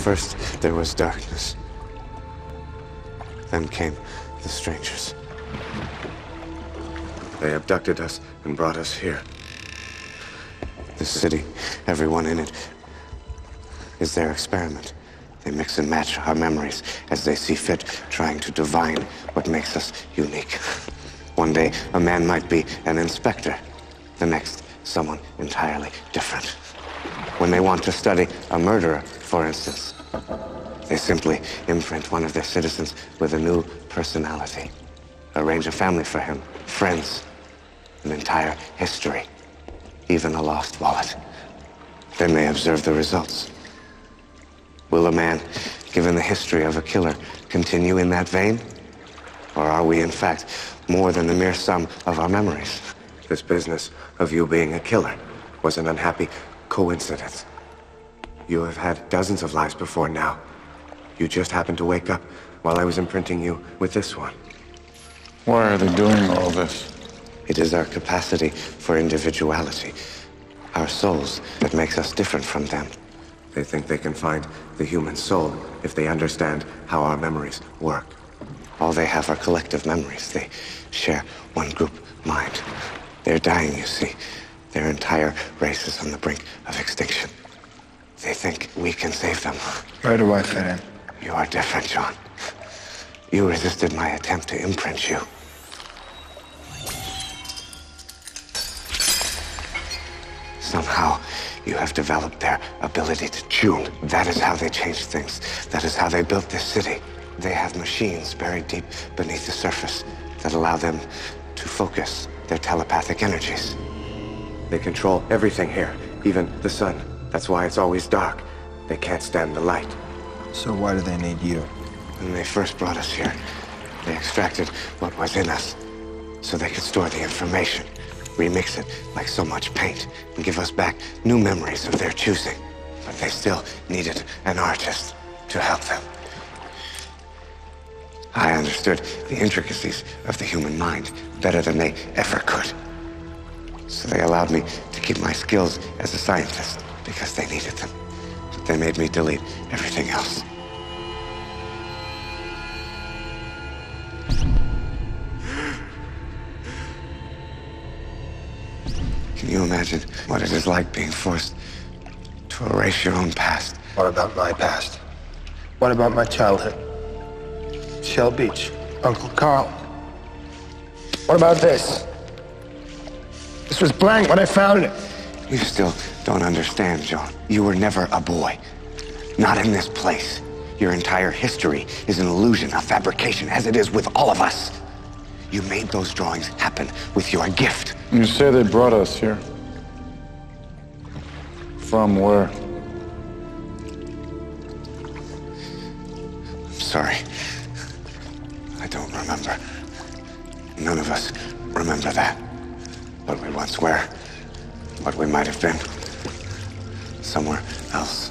First, there was darkness. Then came the strangers. They abducted us and brought us here. The city, everyone in it, is their experiment. They mix and match our memories as they see fit, trying to divine what makes us unique. One day, a man might be an inspector. The next, someone entirely different. When they want to study a murderer, for instance, they simply imprint one of their citizens with a new personality. Arrange a family for him, friends, an entire history, even a lost wallet. Then they observe the results. Will a man, given the history of a killer, continue in that vein? Or are we, in fact, more than the mere sum of our memories? This business of you being a killer was an unhappy coincidence. You have had dozens of lives before now. You just happened to wake up while I was imprinting you with this one. Why are they doing all this? It is our capacity for individuality, our souls, that makes us different from them. They think they can find the human soul if they understand how our memories work. All they have are collective memories. They share one group mind. They're dying, you see. Their entire race is on the brink of extinction. They think we can save them. Where do I fit in? You are different, John. You resisted my attempt to imprint you. Somehow, you have developed their ability to tune. That is how they changed things. That is how they built this city. They have machines buried deep beneath the surface that allow them to focus their telepathic energies. They control everything here, even the sun. That's why it's always dark. They can't stand the light. So why do they need you? When they first brought us here, they extracted what was in us so they could store the information, remix it like so much paint, and give us back new memories of their choosing. But they still needed an artist to help them. I understood the intricacies of the human mind better than they ever could. So they allowed me to keep my skills as a scientist because they needed them. But they made me delete everything else. Can you imagine what it is like being forced to erase your own past? What about my past? What about my childhood? Shell Beach, Uncle Carl. What about this? This was blank when I found it. You still don't understand, John. You were never a boy. Not in this place. Your entire history is an illusion, a fabrication, as it is with all of us. You made those drawings happen with your gift. You say they brought us here. From where? I'm sorry. I don't remember. None of us remember that. What we once were. What we might have been. Somewhere else.